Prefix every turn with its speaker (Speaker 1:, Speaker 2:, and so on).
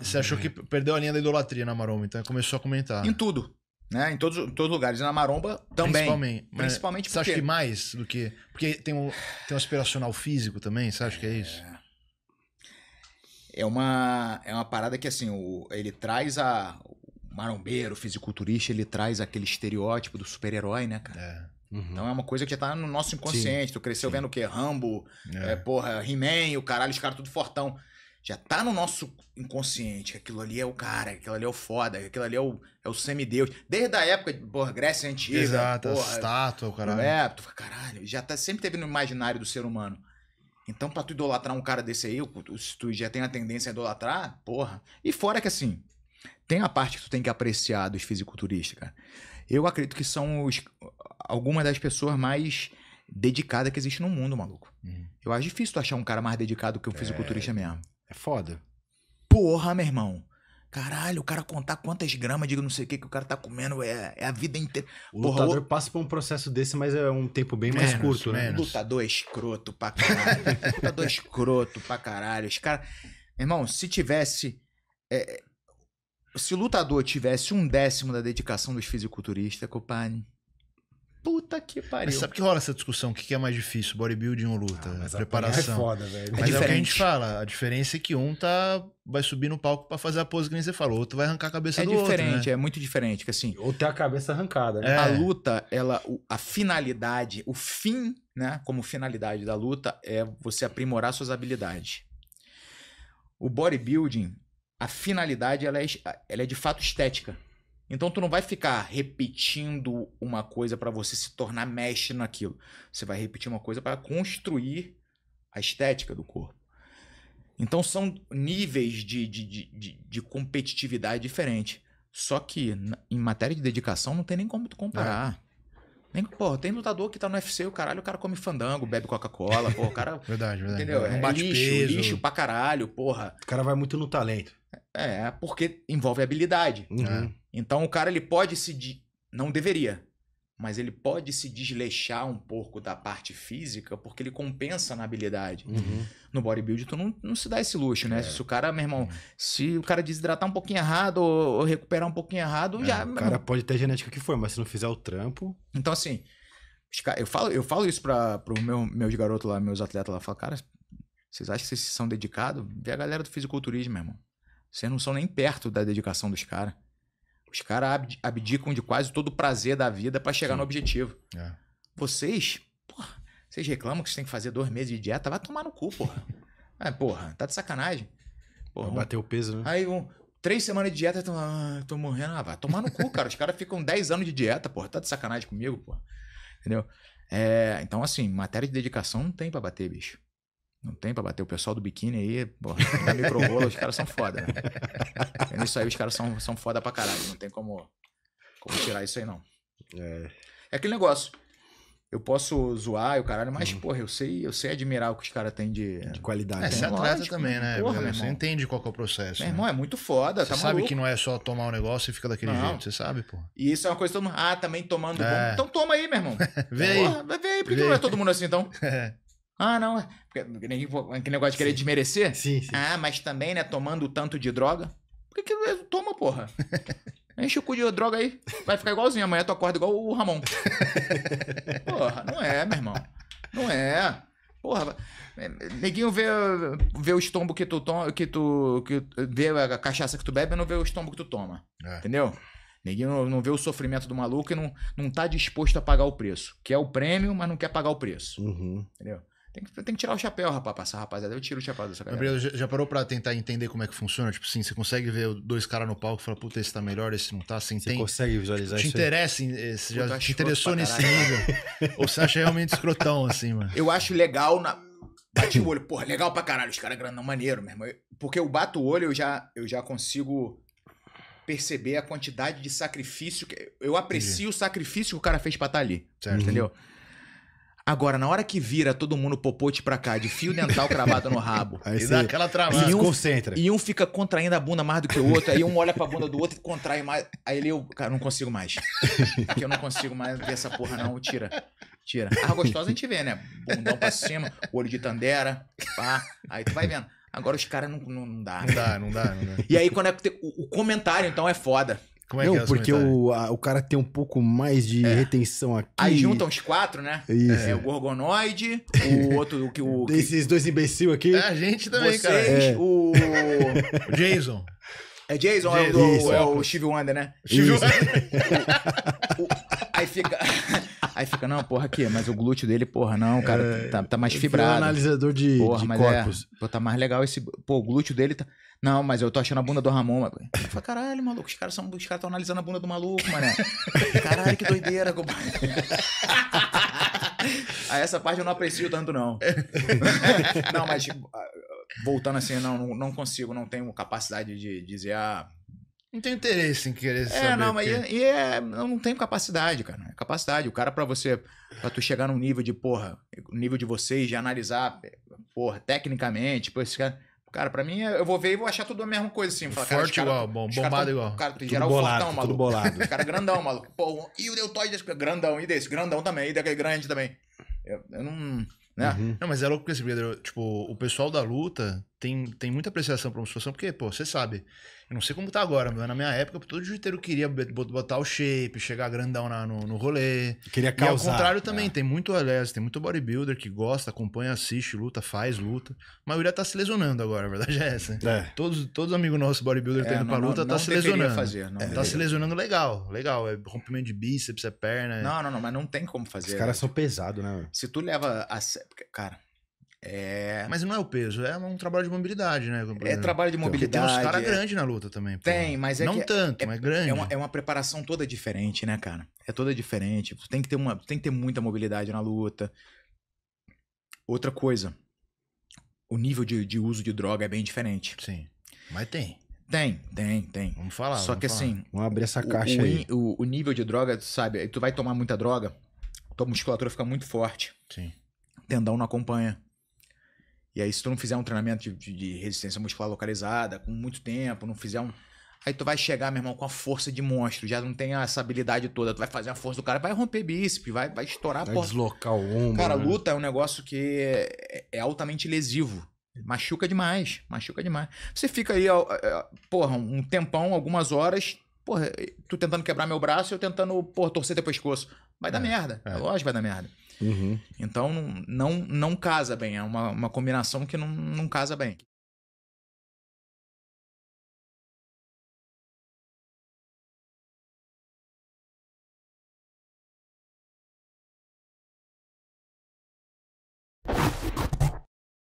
Speaker 1: Você achou que perdeu a linha da idolatria na maromba, então começou a comentar.
Speaker 2: Em tudo. Né? Em todos, em todos os lugares. E na maromba também.
Speaker 1: Principalmente. Mas
Speaker 2: Principalmente
Speaker 1: Você acha que mais do que. Porque tem um, tem um aspiracional físico também, você acha que é isso?
Speaker 2: É uma, é uma parada que, assim, o, ele traz a. O marombeiro, o fisiculturista, ele traz aquele estereótipo do super-herói, né, cara?
Speaker 1: É.
Speaker 3: Uhum.
Speaker 2: Então é uma coisa que já tá no nosso inconsciente. tu cresceu vendo o quê? Rambo,
Speaker 1: É.
Speaker 2: é, porra, He-Man, o caralho, os caras tudo fortão. Já tá no nosso inconsciente que aquilo ali é o cara, que aquilo ali é o foda, que aquilo ali é o, é o semideus. Desde a época, de, porra, Grécia Antiga.
Speaker 1: Exato,
Speaker 2: porra,
Speaker 1: estátua, o caralho.
Speaker 2: É, tu fala, caralho, já tá, sempre teve no imaginário do ser humano. Então, pra tu idolatrar um cara desse aí, se tu já tem a tendência a idolatrar, porra. E fora que assim, tem a parte que tu tem que apreciar dos fisiculturistas, cara. Eu acredito que são os, algumas das pessoas mais dedicadas que existem no mundo, maluco.
Speaker 1: Uhum.
Speaker 2: Eu acho difícil tu achar um cara mais dedicado que um fisiculturista mesmo.
Speaker 3: É foda.
Speaker 2: Porra, meu irmão. Caralho, o cara contar quantas gramas de não sei o que que o cara tá comendo é, é a vida inteira.
Speaker 3: O
Speaker 2: Porra,
Speaker 3: lutador passa por um processo desse, mas é um tempo bem mais
Speaker 1: Menos,
Speaker 3: curto, né?
Speaker 2: Lutador escroto pra caralho. Lutador escroto pra caralho. Os caras. Irmão, se tivesse. é, se o lutador tivesse um décimo da dedicação dos fisiculturistas, compadre. Puta que pariu.
Speaker 1: Mas sabe que rola essa discussão? O que é mais difícil, bodybuilding ou luta?
Speaker 3: Ah, mas
Speaker 1: preparação.
Speaker 3: É foda, velho.
Speaker 1: Mas é, o que a
Speaker 2: diferente.
Speaker 1: gente fala. A diferença é que um tá, vai subir no palco pra fazer a pose que nem você falou. O outro vai arrancar a cabeça
Speaker 2: É
Speaker 1: do
Speaker 2: diferente,
Speaker 1: outro, né?
Speaker 2: é muito diferente. Que assim,
Speaker 3: Ou ter a cabeça arrancada, né?
Speaker 1: É.
Speaker 2: a luta, ela, a finalidade, o fim, né, como finalidade da luta é você aprimorar suas habilidades. O bodybuilding, a finalidade, ela é, ela é de fato estética. Então tu não vai ficar repetindo uma coisa para você se tornar mestre naquilo. Você vai repetir uma coisa para construir a estética do corpo. Então são níveis de, de, de, de, de competitividade diferentes. Só que em matéria de dedicação não tem nem como tu comparar. Nem, porra, tem lutador que tá no UFC, o caralho, o cara come fandango, bebe Coca-Cola, porra, o cara.
Speaker 1: Verdade, verdade.
Speaker 2: entendeu?
Speaker 1: Não
Speaker 2: É
Speaker 1: bate
Speaker 2: lixo,
Speaker 1: peso.
Speaker 2: lixo pra caralho, porra.
Speaker 3: O cara vai muito no talento.
Speaker 2: É, porque envolve habilidade.
Speaker 3: Uhum.
Speaker 1: É.
Speaker 2: Então o cara ele pode se. de- Não deveria. Mas ele pode se desleixar um pouco da parte física porque ele compensa na habilidade.
Speaker 3: Uhum.
Speaker 2: No bodybuilding, tu não, não se dá esse luxo, né?
Speaker 3: É.
Speaker 2: Se o cara, meu irmão, se o cara desidratar um pouquinho errado ou, ou recuperar um pouquinho errado, já.
Speaker 3: É, O cara pode ter a genética que for, mas se não fizer o trampo.
Speaker 2: Então, assim, eu falo, eu falo isso para os meu, meus garotos lá, meus atletas lá. Eu falo, cara, vocês acham que vocês são dedicados? Vê a galera do fisiculturismo, meu irmão. Vocês não são nem perto da dedicação dos caras. Os caras abdi- abdicam de quase todo o prazer da vida para chegar
Speaker 3: Sim.
Speaker 2: no objetivo.
Speaker 1: É.
Speaker 2: Vocês, porra, vocês reclamam que vocês têm que fazer dois meses de dieta? Vai tomar no cu, porra. É, porra, tá de sacanagem. Porra, um-
Speaker 3: bater o peso, né?
Speaker 2: Aí, um, três semanas de dieta, tô, ah, tô morrendo. Ah, vai tomar no cu, cara. Os caras ficam 10 anos de dieta, porra. Tá de sacanagem comigo, porra. Entendeu? É, então, assim, matéria de dedicação não tem pra bater, bicho. Não tem pra bater. O pessoal do biquíni aí, porra, da micro-rola, os caras são foda, né? É Nisso aí, os caras são, são foda pra caralho. Não tem como, como tirar isso aí, não.
Speaker 3: É.
Speaker 2: É aquele negócio. Eu posso zoar e o caralho, mas, porra, eu sei, eu sei admirar o que os caras têm de.
Speaker 3: De qualidade.
Speaker 1: É, você é atleta
Speaker 2: lógico,
Speaker 1: também, né?
Speaker 2: porra, meu
Speaker 1: você entende qual que é o processo.
Speaker 2: Meu
Speaker 1: né?
Speaker 2: irmão, é muito foda,
Speaker 1: Você
Speaker 2: tá
Speaker 1: sabe
Speaker 2: maluco?
Speaker 1: que não é só tomar o negócio e fica daquele
Speaker 2: Não.
Speaker 1: jeito. Você sabe, pô.
Speaker 2: E isso é uma coisa que todo mundo. Ah, também tomando
Speaker 1: É.
Speaker 2: bom. Então toma aí, meu irmão.
Speaker 1: Vê aí.
Speaker 2: Porra, vai ver aí. Por que,
Speaker 1: Vê
Speaker 2: não é todo mundo assim, então?
Speaker 1: É.
Speaker 2: Ah, não. é- porque nem- Que negócio de querer desmerecer?
Speaker 3: Sim, sim.
Speaker 2: Ah, mas também, né, tomando tanto de droga. Por que, que toma, porra? Enche o cu de droga aí. Vai ficar igualzinho. Amanhã tu acorda igual o Ramon. Porra, não é, meu irmão. Não é. Porra, vai- neguinho vê, vê o estombo que tu toma, que tu. Que, vê a cachaça que tu bebe não vê o estombo que tu toma.
Speaker 1: É.
Speaker 2: Entendeu? Neguinho não, não vê o sofrimento do maluco e não, não tá disposto a pagar o preço. Quer o prêmio, mas não quer pagar o preço.
Speaker 3: Uhum.
Speaker 2: Entendeu? Tem que, tem que tirar o chapéu, rapaz, pra essa rapaziada. Eu tiro o chapéu dessa galera.
Speaker 1: Gabriel, já, já parou pra tentar entender como é que funciona? Tipo assim, você consegue ver dois caras no palco e falar, puta, esse tá melhor, esse não tá? Assim,
Speaker 3: Você
Speaker 1: tem...
Speaker 3: consegue visualizar
Speaker 1: Te
Speaker 3: isso aí?
Speaker 1: interessa, em- eh, você
Speaker 2: Puta,
Speaker 1: já te interessou nesse nível? Ou você acha realmente escrotão, assim, mano?
Speaker 2: Eu acho legal na. Bate o olho. Porra, legal pra caralho. Os caras grandão, maneiro, meu irmão. Porque eu bato o olho, eu já, eu já consigo perceber a quantidade de sacrifício. Que... Eu aprecio o sacrifício que o cara fez pra estar ali.
Speaker 1: Certo.
Speaker 2: Entendeu? Agora, na hora que vira todo mundo popote pra cá, de fio dental cravado no rabo.
Speaker 3: Aí
Speaker 1: E dá aquela travada.
Speaker 2: E um-
Speaker 3: desconcentra.
Speaker 2: E um fica contraindo a bunda mais do que o outro, aí um olha pra bunda do outro e contrai mais. Aí ele, eu, cara, não consigo mais. Aqui eu não consigo mais ver essa porra, não. Tira. Tira. A gostosa a gente vê, né? Bundão pra cima, olho de tandera, pá. Aí tu vai vendo. Agora os caras não, não, não dá.
Speaker 1: Não dá, não dá, não dá.
Speaker 2: E aí, quando é que tem- o, o comentário, então, é foda.
Speaker 1: Como é que
Speaker 3: não,
Speaker 1: é os
Speaker 3: porque o, a- o cara tem um pouco mais de retenção aqui.
Speaker 2: Aí juntam os quatro, né?
Speaker 3: Isso.
Speaker 2: É, o Gorgonoide, o outro, o que o. que-
Speaker 3: Esses dois imbecil aqui.
Speaker 1: É a gente também, cara.
Speaker 2: vocês,
Speaker 3: É.
Speaker 2: o.
Speaker 1: O Jason.
Speaker 2: É Jason, é o,
Speaker 1: Jason,
Speaker 2: do- é o. Steve Wonder, né?
Speaker 3: Isso.
Speaker 2: O- aí fica. Aí fica, não, porra, aqui, mas o glúteo dele, porra, não, cara, tá, tá mais
Speaker 3: foi um
Speaker 2: fibrado.
Speaker 3: analisador de,
Speaker 2: Porra,
Speaker 3: de
Speaker 2: mas
Speaker 3: corpos.
Speaker 2: é. Pô, tá mais legal esse. Pô, o glúteo dele tá. Não, mas eu tô achando a bunda do Ramon. Mas... Eu falei, caralho, maluco, os caras estão analisando a bunda do maluco, mané. Caralho, que doideira, compadre. Aí essa parte eu não aprecio tanto, não. não, mas tipo, voltando assim, não- não consigo, não tenho capacidade de dizer, ah.
Speaker 1: Não tem interesse em querer saber.
Speaker 2: É, não, mas
Speaker 1: porque-
Speaker 2: e, e é, eu não tenho capacidade, cara. É capacidade. O cara, pra você, pra tu chegar num nível de, porra, nível de vocês, de analisar, porra, tecnicamente, pô, esse cara. Cara, pra mim, eu vou ver e vou achar tudo a mesma coisa, assim. Falar,
Speaker 1: Forte
Speaker 2: cara-
Speaker 1: igual, bom, bombado
Speaker 2: tão-
Speaker 1: igual.
Speaker 2: O cara,
Speaker 3: Tudo
Speaker 2: geral
Speaker 3: bolado,
Speaker 2: fortão,
Speaker 3: tudo
Speaker 2: maluco.
Speaker 3: bolado.
Speaker 2: Os caras grandão, maluco. Pô, e o deltoide desse grandão, e desse, grandão também, e daquele grande também. Eu, eu não. Né?
Speaker 3: Uhum.
Speaker 1: Não, mas é louco porque, assim, Pedro, tipo, o pessoal da luta tem, tem muita apreciação pra uma situação, porque, pô, você sabe, eu não sei como tá agora, mas na minha época, todo jiu-jiteiro queria bot- botar o shape, chegar grandão na- no, no rolê.
Speaker 3: Queria
Speaker 1: E ao
Speaker 3: causar.
Speaker 1: contrário também,
Speaker 3: É.
Speaker 1: tem muito, aliás, tem muito bodybuilder que gosta, acompanha, assiste, luta, faz luta. A maioria tá se lesionando agora, a verdade é essa.
Speaker 3: É.
Speaker 1: Todos, todos os amigos nossos bodybuilder que
Speaker 2: É,
Speaker 1: tá indo pra luta,
Speaker 2: não-
Speaker 1: tá
Speaker 2: não
Speaker 1: se lesionando.
Speaker 2: fazer, não
Speaker 1: tá
Speaker 2: deveria.
Speaker 1: se lesionando legal, legal. É rompimento de bíceps, é perna.
Speaker 2: Não, não, não, mas não tem como fazer.
Speaker 3: Os caras são pesados, né?
Speaker 2: Se tu leva a. sé- porque, Cara, é.
Speaker 1: Mas não é o peso, é um trabalho de mobilidade, né?
Speaker 2: É trabalho de
Speaker 1: Porque tem
Speaker 2: mobilidade.
Speaker 1: uns caras
Speaker 2: é-
Speaker 1: grandes na luta também. pô.
Speaker 2: Tem, mas é
Speaker 1: Não
Speaker 2: que
Speaker 1: tanto, mas grande.
Speaker 2: É uma, é uma preparação toda diferente, né, cara? É toda diferente. Tu tem que ter, uma, tem que ter muita mobilidade na luta. Outra coisa, o nível de, de uso de droga é bem diferente.
Speaker 1: Sim. Mas tem.
Speaker 2: Tem, tem, tem.
Speaker 1: Vamos falar.
Speaker 2: Só
Speaker 1: vamos
Speaker 2: que
Speaker 1: falar.
Speaker 2: assim,
Speaker 3: Vamos abrir essa caixa
Speaker 2: o,
Speaker 3: aí.
Speaker 2: o- o nível de droga, tu sabe, tu vai tomar muita droga, tua musculatura fica muito forte,
Speaker 1: Sim.
Speaker 2: tendão não acompanha. E aí, se tu não fizer um treinamento de, de- resistência muscular localizada, com muito tempo, não fizer um. Aí tu vai chegar, meu irmão, com a força de monstro, já não tem essa habilidade toda. Tu vai fazer a força do cara, vai romper bíceps, vai, vai estourar a
Speaker 3: Vai
Speaker 2: porra.
Speaker 3: deslocar o ombro.
Speaker 2: Cara,
Speaker 3: né?
Speaker 2: luta é um negócio que é, é altamente lesivo. Machuca demais, machuca demais. Você fica aí, porra, um tempão, algumas horas, porra, tu tentando quebrar meu braço e eu tentando, porra, torcer teu pescoço. Vai dar
Speaker 1: É,
Speaker 2: merda.
Speaker 1: é.
Speaker 2: É lógico que vai dar merda.
Speaker 3: Uhum.
Speaker 2: Então, não, não, casa bem. É uma, uma combinação que não, não casa bem.